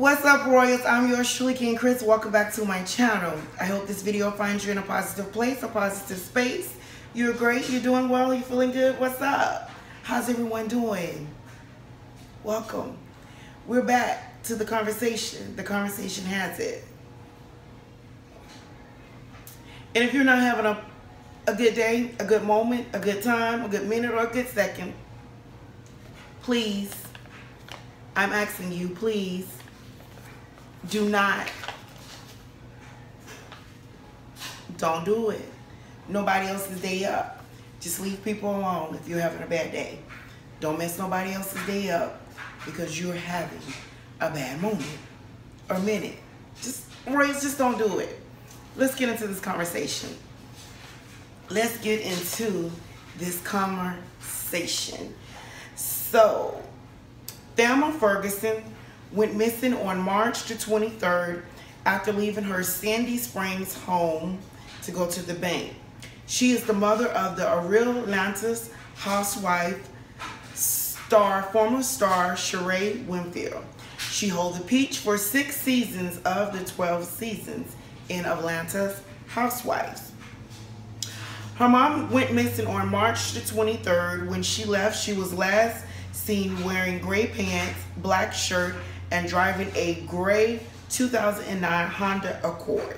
What's up, Royals? I'm your Shirley King Chris. Welcome back to my channel. I hope this video finds you in a positive place, a positive space. You're great. You're doing well. You're feeling good. What's up? How's everyone doing? Welcome. We're back to the conversation. The conversation has it. And if you're not having a, a good day, a good moment, a good time, a good minute, or a good second, please, I'm asking you, please, do not, don't do it. Nobody else's day up. Just leave people alone if you're having a bad day. Don't mess nobody else's day up because you're having a bad moment or minute. Just, Royals, just don't do it. Let's get into this conversation. Let's get into this conversation. So, Thelma Ferguson went missing on March the 23rd after leaving her Sandy Springs home to go to the bank. She is the mother of the Ariel Atlantis housewife star, former star Sheree Whitfield. She holds the peach for six seasons of the 12 seasons in Atlanta's Housewives. Her mom went missing on March the 23rd. When she left, she was last seen wearing gray pants, black shirt, and driving a gray 2009 Honda Accord.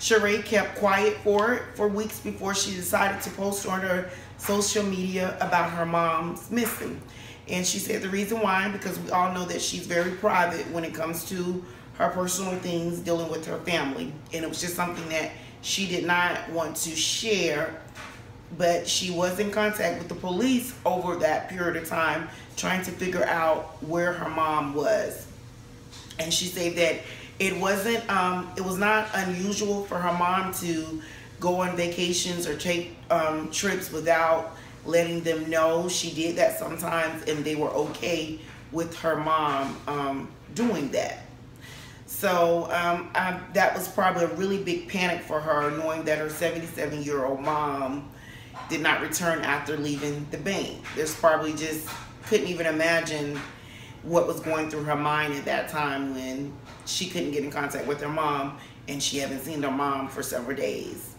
Sheree kept quiet for it for weeks before she decided to post on her social media about her mom's missing. And she said the reason why, because we all know that she's very private when it comes to her personal things dealing with her family. And it was just something that she did not want to share. But she was in contact with the police over that period of time trying to figure out where her mom was. And she said that it wasn't, um, it was not unusual for her mom to go on vacations or take um, trips without letting them know. She did that sometimes and they were okay with her mom um, doing that. So um, I, that was probably a really big panic for her knowing that her 77 year old mom did not return after leaving the bank. There's probably just couldn't even imagine what was going through her mind at that time when she couldn't get in contact with her mom and she haven't seen her mom for several days.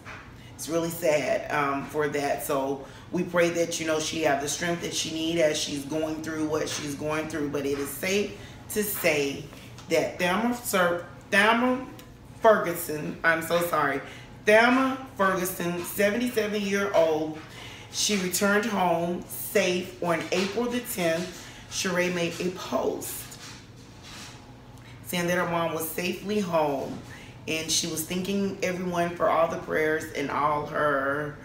It's really sad um, for that. So we pray that, you know, she have the strength that she need as she's going through what she's going through. But it is safe to say that Thelma, Sir, Thelma Ferguson, I'm so sorry, Thelma Ferguson, 77 year old, she returned home safe on April the 10th. Sheree made a post saying that her mom was safely home and she was thanking everyone for all the prayers and all her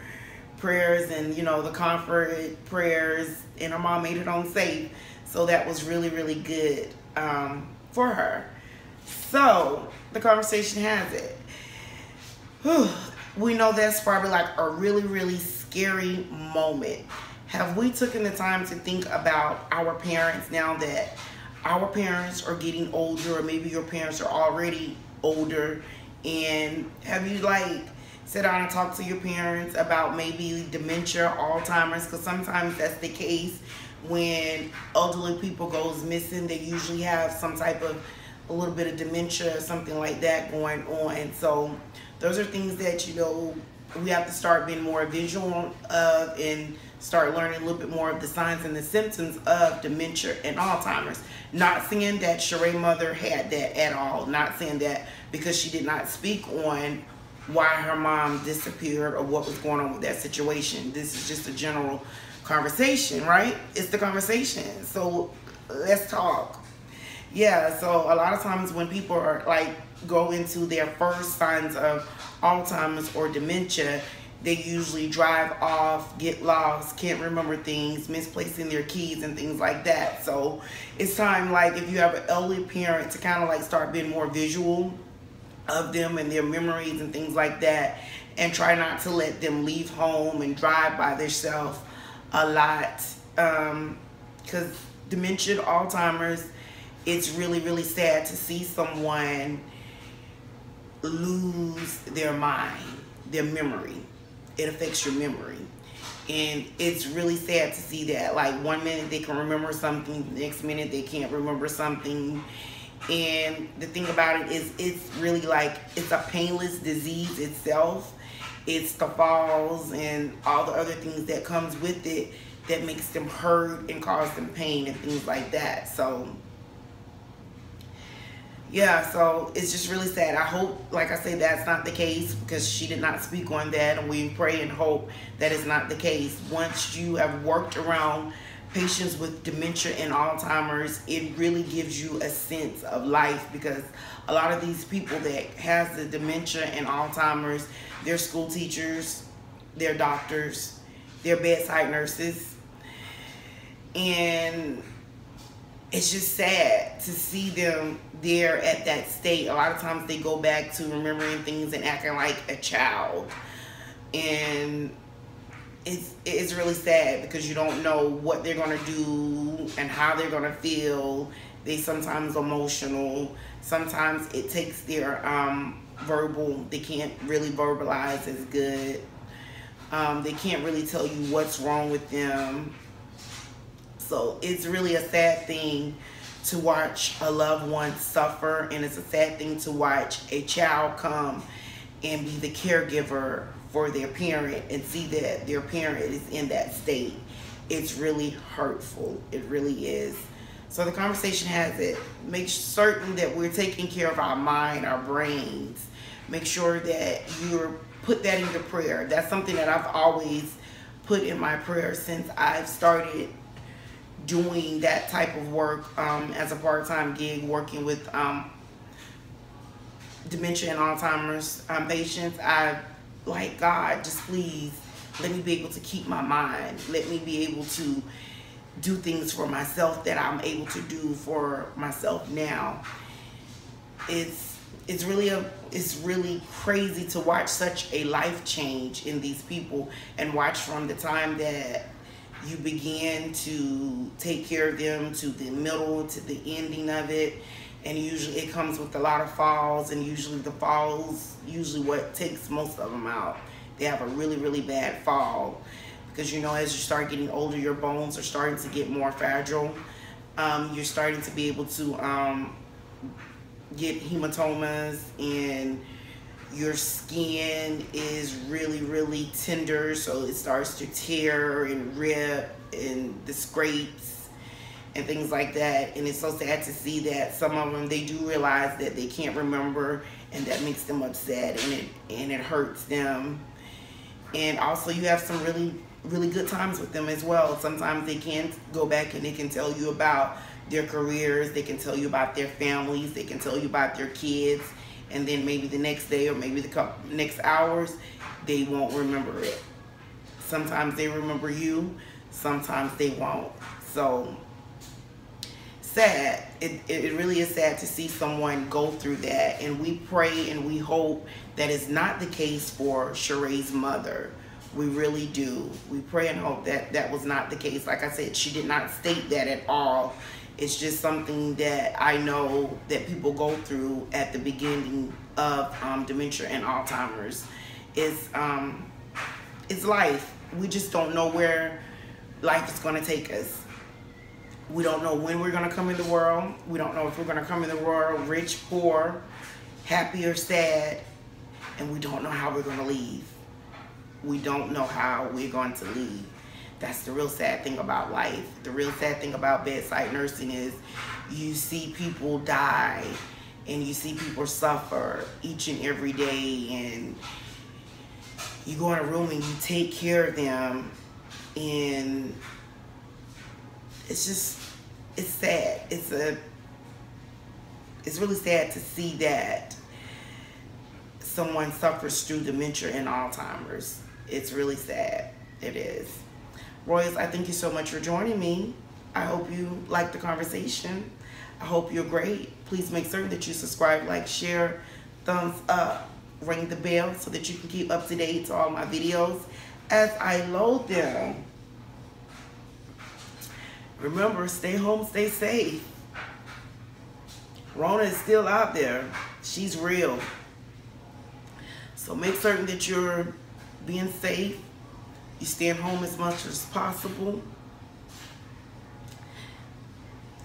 prayers and you know the comfort prayers. And her mom made it home safe. So that was really really good um, for her. So the conversation has it. Whew. we know that's probably like a really really scary moment have we taken the time to think about our parents now that our parents are getting older or maybe your parents are already older? And have you like sit down and talk to your parents about maybe dementia alzheimer's? Because sometimes that's the case when elderly people goes missing they usually have some type of a little bit of dementia or something like that going on. So those are things that you know we have to start being more visual of and start learning a little bit more of the signs and the symptoms of dementia and Alzheimer's. Not saying that Sheree mother had that at all. Not saying that because she did not speak on why her mom disappeared or what was going on with that situation. This is just a general conversation, right? It's the conversation. So let's talk. Yeah, so a lot of times when people are like go into their first signs of Alzheimer's or dementia, they usually drive off, get lost, can't remember things, misplacing their keys and things like that. So it's time like if you have an elderly parent to kind of like start being more visual of them and their memories and things like that and try not to let them leave home and drive by themselves a lot because um, dementia, Alzheimer's, it's really, really sad to see someone lose their mind, their memory. It affects your memory. And it's really sad to see that. Like one minute they can remember something, the next minute they can't remember something. And the thing about it is, it's really like it's a painless disease itself. It's the falls and all the other things that comes with it that makes them hurt and cause them pain and things like that. So yeah, so it's just really sad. I hope, like I say, that's not the case because she did not speak on that, and we pray and hope that is not the case. Once you have worked around patients with dementia and Alzheimer's, it really gives you a sense of life because a lot of these people that has the dementia and Alzheimer's, they're school teachers, they're doctors, they're bedside nurses, and it's just sad to see them there at that state. A lot of times they go back to remembering things and acting like a child. And it's it's really sad because you don't know what they're gonna do and how they're gonna feel. They sometimes emotional. Sometimes it takes their um, verbal. They can't really verbalize as good. Um, they can't really tell you what's wrong with them so it's really a sad thing to watch a loved one suffer, and it's a sad thing to watch a child come and be the caregiver for their parent and see that their parent is in that state. It's really hurtful. It really is. So the conversation has it. Make certain that we're taking care of our mind, our brains. Make sure that you're put that into prayer. That's something that I've always put in my prayer since I've started doing that type of work um, as a part-time gig, working with um, dementia and Alzheimer's um, patients, I like God, just please let me be able to keep my mind. Let me be able to do things for myself that I'm able to do for myself now. It's it's really a it's really crazy to watch such a life change in these people and watch from the time that you begin to take care of them to the middle to the ending of it. And usually it comes with a lot of falls and usually the falls usually what takes most of them out. They have a really really bad fall. Because you know as you start getting older your bones are starting to get more fragile. Um, you're starting to be able to um, get hematomas and your skin is really, really tender, so it starts to tear and rip and the scrapes and things like that. And it's so sad to see that some of them, they do realize that they can't remember and that makes them upset and it, and it hurts them. And also you have some really, really good times with them as well. Sometimes they can go back and they can tell you about their careers, they can tell you about their families, they can tell you about their kids, and then maybe the next day or maybe the next hours, they won't remember it. Sometimes they remember you, sometimes they won't. So sad. It, it really is sad to see someone go through that. And we pray and we hope that is not the case for Sheree's mother. We really do. We pray and hope that that was not the case. Like I said, she did not state that at all it's just something that I know that people go through at the beginning of um, dementia and Alzheimer's. It's, um, it's life. We just don't know where life is going to take us. We don't know when we're going to come in the world. We don't know if we're going to come in the world rich, poor, happy, or sad. And we don't know how we're going to leave. We don't know how we're going to leave. That's the real sad thing about life. The real sad thing about bedside nursing is you see people die and you see people suffer each and every day. And you go in a room and you take care of them. And it's just it's sad. It's a it's really sad to see that someone suffers through dementia and alzheimer's. It's really sad. It is Royals, I thank you so much for joining me. I hope you like the conversation. I hope you're great. Please make certain that you subscribe, like, share, thumbs up, ring the bell so that you can keep up to date to all my videos as I load them. Remember, stay home, stay safe. Rona is still out there. She's real. So make certain that you're being safe you stay at home as much as possible.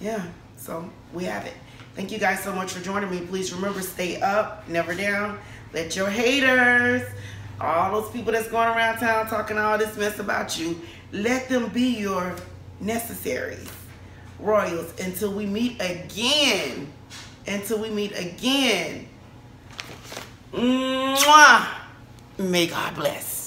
Yeah, so we have it. Thank you guys so much for joining me. Please remember, stay up, never down. Let your haters, all those people that's going around town talking all this mess about you, let them be your necessaries, royals, until we meet again. Until we meet again. Mwah. May God bless.